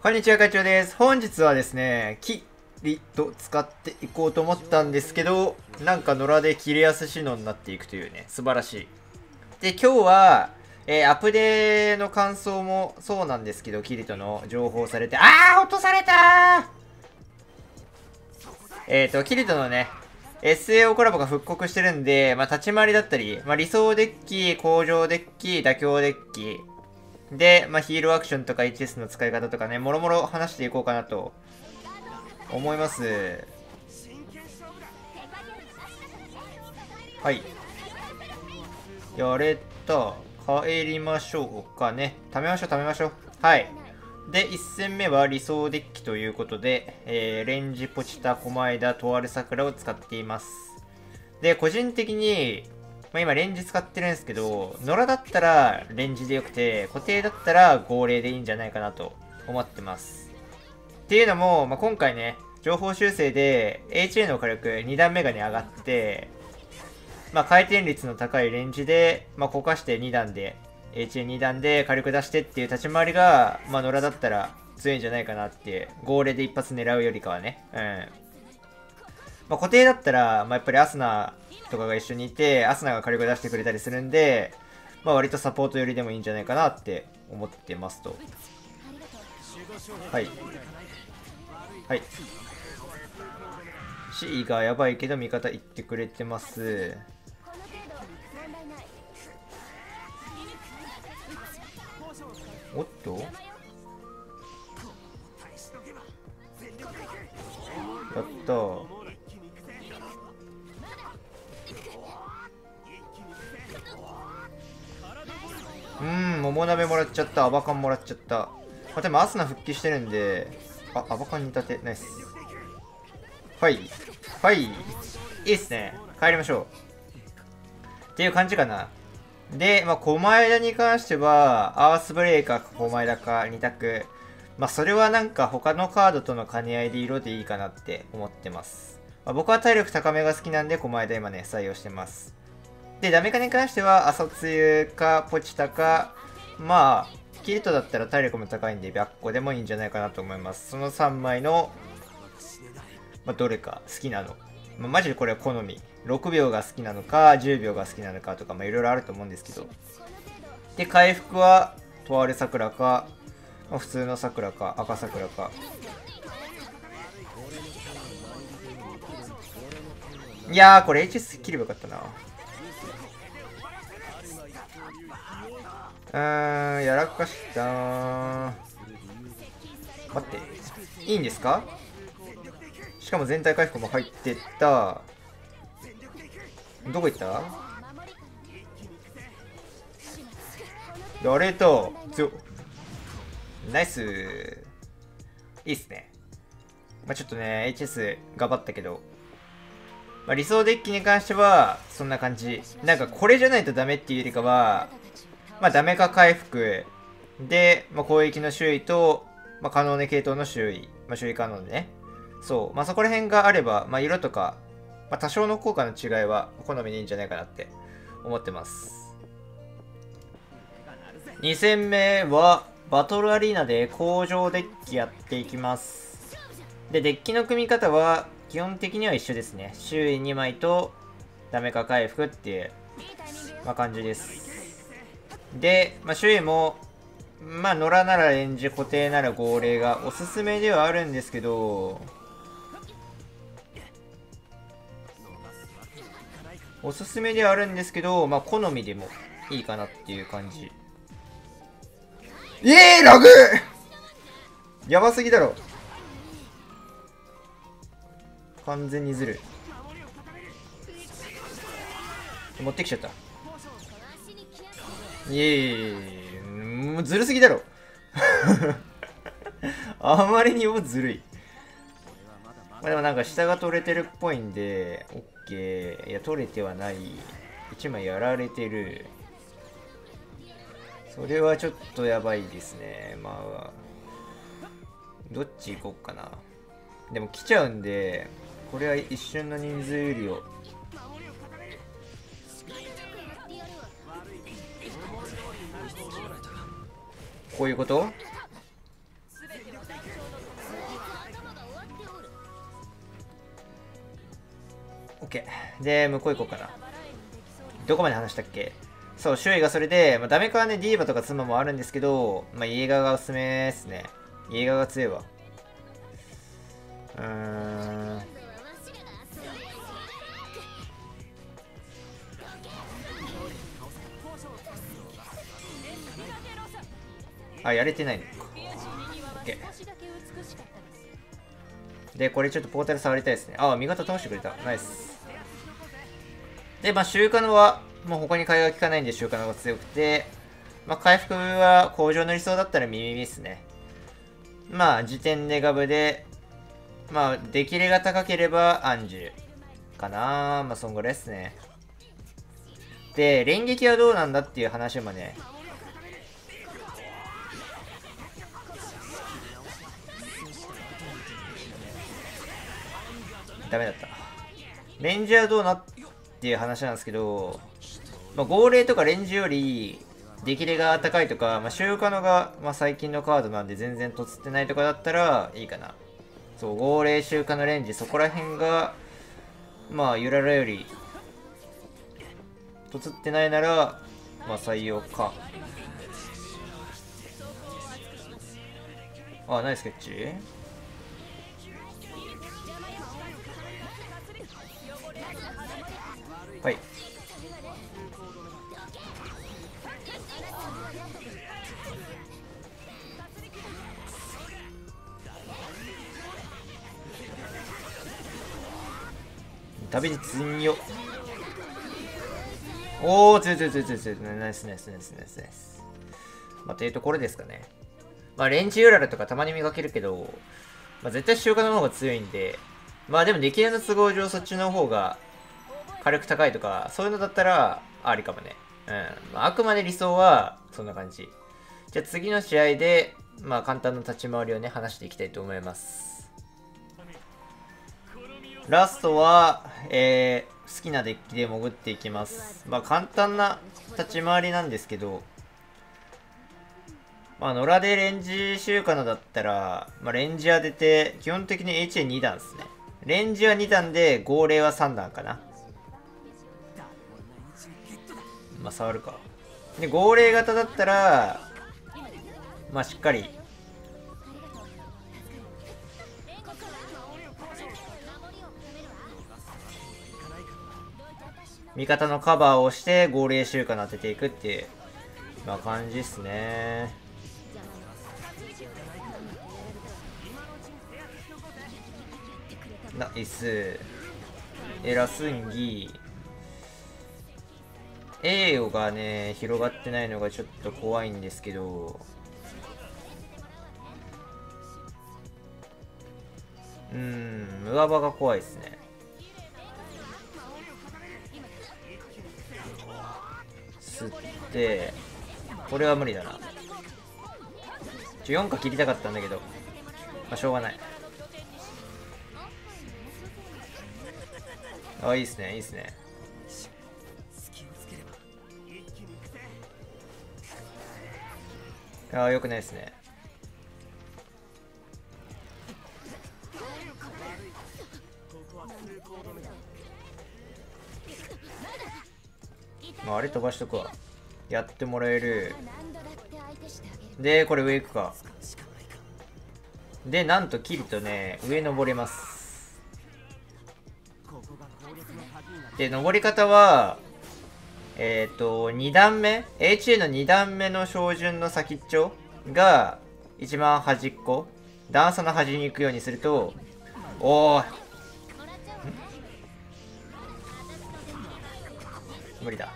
こんにちは、会長です。本日はですね、キリと使っていこうと思ったんですけど、なんか野良で切れやすシノになっていくというね、素晴らしい。で、今日は、えー、アップデの感想もそうなんですけど、キリトの情報されて、あー落とされたえっ、ー、と、キリトのね、SAO コラボが復刻してるんで、まあ、立ち回りだったり、まあ、理想デッキ、工場デッキ、妥協デッキ、で、まあ、ヒーローアクションとか HS の使い方とかね、もろもろ話していこうかなと思います。はい。やれた。帰りましょうかね。貯めましょう、貯めましょう。はい。で、1戦目は理想デッキということで、えー、レンジポチタ、狛枝、とある桜を使っています。で、個人的に、まあ、今レンジ使ってるんですけど、野良だったらレンジでよくて、固定だったら号令でいいんじゃないかなと思ってます。っていうのも、まあ、今回ね、情報修正で HA の火力2段目がね上がって、まあ、回転率の高いレンジで、まあ、こかして2段で、HA2 段で火力出してっていう立ち回りが、まあ、野良だったら強いんじゃないかなって、号令で一発狙うよりかはね。うん。まあ、固定だったら、まあ、やっぱりアスナとかが一緒にいて、アスナが火力出してくれたりするんで、まあ割とサポート寄りでもいいんじゃないかなって思ってますと。はい。はい。C がやばいけど味方言ってくれてます。おっと？やった桃鍋もらっちゃった。アバカンもらっちゃった。まあ、でもアスナ復帰してるんで、あ、アバカン煮立て、ナイス。はい。はい。いいっすね。帰りましょう。っていう感じかな。で、まあ、狛枝に関しては、アースブレイカーか狛枝か2択。まあ、それはなんか他のカードとの兼ね合いで色でいいかなって思ってます。まあ、僕は体力高めが好きなんで、狛枝今ね、採用してます。で、ダメカに関しては、朝つゆか、ポチタか、まあ、キリトだったら体力も高いんで、白個でもいいんじゃないかなと思います。その3枚の、まあ、どれか好きなの。まあ、マジでこれは好み。6秒が好きなのか、10秒が好きなのかとか、まあ、いろいろあると思うんですけど。で、回復は、とある桜か、まあ、普通の桜か、赤桜か。いやー、これ HS 切ればよかったな。ーん、やらかした待って。いいんですか？しかも全体回復も入ってった。どこ行った？誰と、強ナイスいいっすね。まあ、ちょっとね、HS 頑張ったけど、まあ、理想デッキに関しては、そんな感じ。なんかこれじゃないとダメっていうよりかは、まあ、ダメか回復。で、まあ、攻撃の周囲と、まあ、可能な系統の周囲。まあ、周囲可能でね。そう。まあ、そこら辺があれば、まあ、色とか、まあ、多少の効果の違いは好みでいいんじゃないかなって思ってます。2戦目は、バトルアリーナで工場デッキやっていきます。で、デッキの組み方は、基本的には一緒ですね。周囲2枚と、ダメか回復っていう、まあ、感じです。で、まあ、周囲も、まあ、野良ならレンジ、固定なら号令がおすすめではあるんですけど、おすすめではあるんですけど、まあ、好みでもいいかなっていう感じ。えー、ラグやばすぎだろ。完全にずるい。持ってきちゃった。いえいえもうずるすぎだろ。あまりにもずるい。まあでもなんか下が取れてるっぽいんでオッケー。いや取れてはない。1枚やられてる。それはちょっとやばいですね。まあどっち行こうかな。でも来ちゃうんでこれは一瞬の人数有利をこういうこと？オッケー。で向こう行こうかな。どこまで話したっけ？そう周囲がそれで、まあ、ダメかはねディーバとか妻もあるんですけど、まあ、家側がおすすめですね。家側が強いわ。うーん。あやれてないのか OK で、これちょっとポータル触りたいですね。あ、味方倒してくれた。ナイス。で、まあ、週刊のは、もう他に替えが効かないんで週刊のが強くて、まあ、回復は工場の理想だったら耳ですね。まあ、時点でガブで、まあ、出来れが高ければアンジュかなまあ、そんぐらいですね。で、連撃はどうなんだっていう話もね、ダメだった。レンジはどうなっていう話なんですけど、まあ、号令とかレンジより、出来れが高いとか、まあ、週刊のが、まあ、最近のカードなんで全然とつってないとかだったらいいかな。そう、号令週刊のレンジ、そこら辺が、まあ、ゆららより、とつってないなら、まあ、採用か。あ、ナイスケッチ？はい。旅に積んよおお強い強い強い強いナイスナイスナイスナイスナイス。まあというところですかね。まあレンジユーラルとかたまに見かけるけどまあ絶対週刊の方が強いんでまあでも出来合いの都合上そっちの方が火力高いとか、そういうのだったら、ありかもね。うん。あ、くまで理想は、そんな感じ。じゃあ次の試合で、まあ、簡単な立ち回りをね、話していきたいと思います。ラストは、えー、好きなデッキで潜っていきます。まあ、簡単な立ち回りなんですけど、まあ、野良でレンジ週間のだったら、まあ、レンジ当てて、基本的に HA2 段ですね。レンジは2段で、号令は3段かな。まあ触るか。で号令型だったらまあしっかり。味方のカバーをして号令週間当てていくっていう、まあ、感じっすね。ナイス。エラスンギー。栄養がね、広がってないのがちょっと怖いんですけど、うん、上場が怖いですね。吸って、これは無理だな。ちょ、4か切りたかったんだけど、まあ、しょうがない。あ、いいっすね、いいっすね。ああよくないですね。まあ、あれ飛ばしとくわ。やってもらえる。でこれ上行くか。でなんと切るとね上登れます。で登り方はえっ、ー、と、2段目 ?HA の2段目の照準の先っちょが一番端っこ。段差の端に行くようにすると、おー無理だ。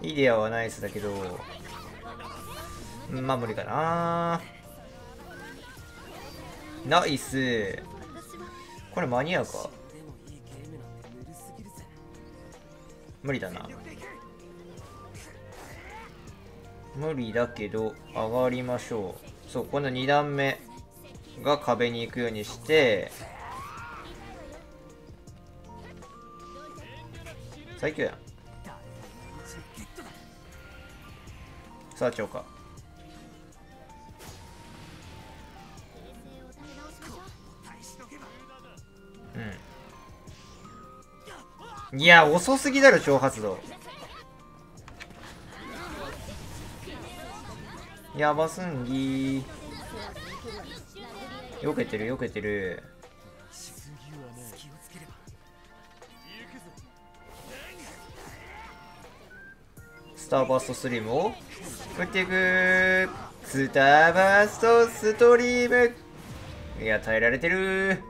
イデアはナイスだけど、まあ無理かなナイスこれ間に合うか？無理だな。無理だけど上がりましょう。そうこの2段目が壁に行くようにして最強やん。さあ超か。うん。いや遅すぎだろ超発動やばすんぎ。よけてるよけてる。スターバーストスリームを。打っていく。スターバーストストリーム。いや耐えられてる。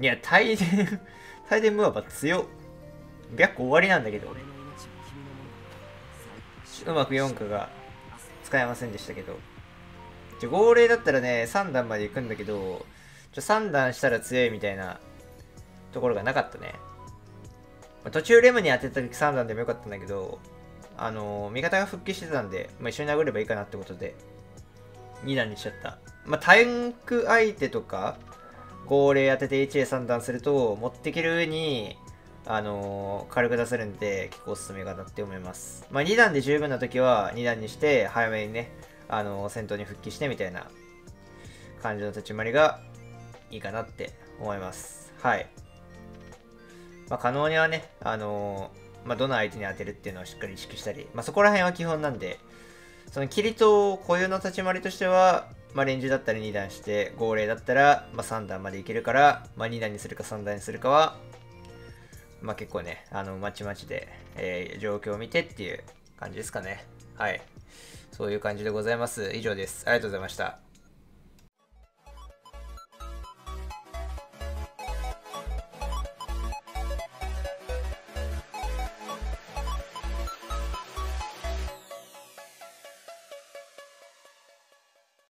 いや耐えてる。大電大電ムーバ強白個終わりなんだけど。うまく4かが使えませんでしたけど。じゃ号令だったらね3段まで行くんだけどちょ3段したら強いみたいなところがなかったね、まあ、途中レムに当てた時3段でもよかったんだけどあのー、味方が復帰してたんで、まあ、一緒に殴ればいいかなってことで2段にしちゃった。まあタンク相手とか号令当てて HA3 段すると持ってける上にあのー、軽く出せるんで、結構おすすめかなって思います。まあ、2段で十分な時は2段にして、早めにね、あのー、戦闘に復帰してみたいな感じの立ち回りがいいかなって思います。はい。まあ、可能にはね、あのー、まあ、どの相手に当てるっていうのをしっかり意識したり、まあ、そこら辺は基本なんで、そのキリと固有の立ち回りとしては、まあ、レンジだったら2段して、号令だったら、まあ、3段までいけるから、まあ、2段にするか3段にするかは、まあ結構ね、あの、まちまちで、えー、状況を見てっていう感じですかね。はい。そういう感じでございます。以上です。ありがとうございました。